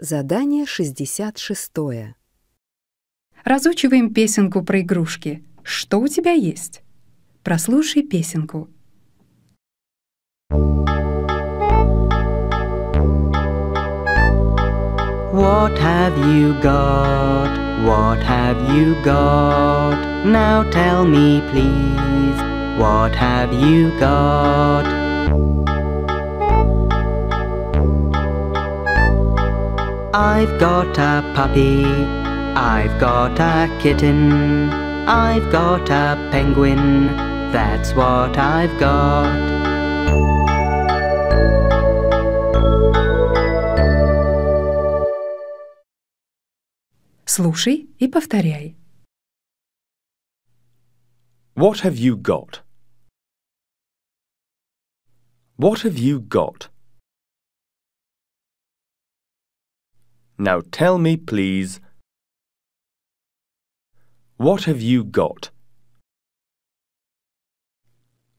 Задание 66. Разучиваем песенку про игрушки. Что у тебя есть? Прослушай песенку. What have you got? What have you got? Now tell me, please. What have you got? I've got a puppy. I've got a kitten. I've got a penguin. That's what I've got. Слушай и повторяй. What have you got? What have you got? Now tell me, please. What have you got?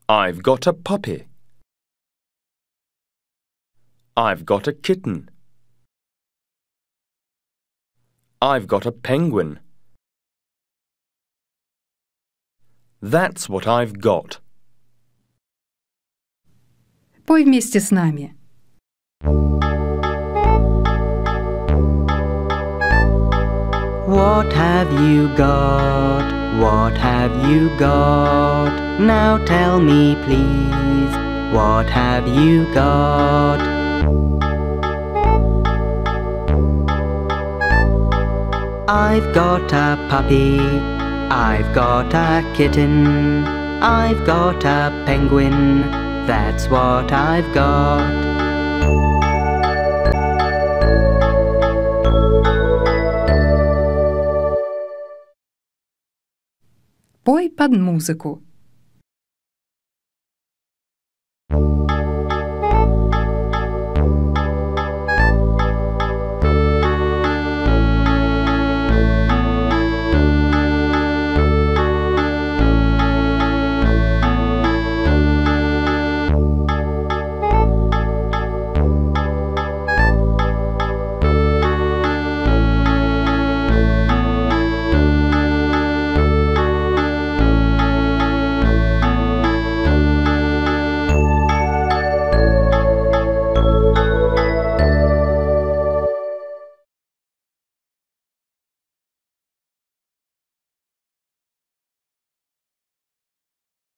I've got a puppy. I've got a kitten. I've got a penguin. That's what I've got. Пой вместе с нами. What have you got? What have you got? Now tell me, please. What have you got? I've got a puppy. I've got a kitten. I've got a penguin. That's what I've got. Пой под музыку. thank you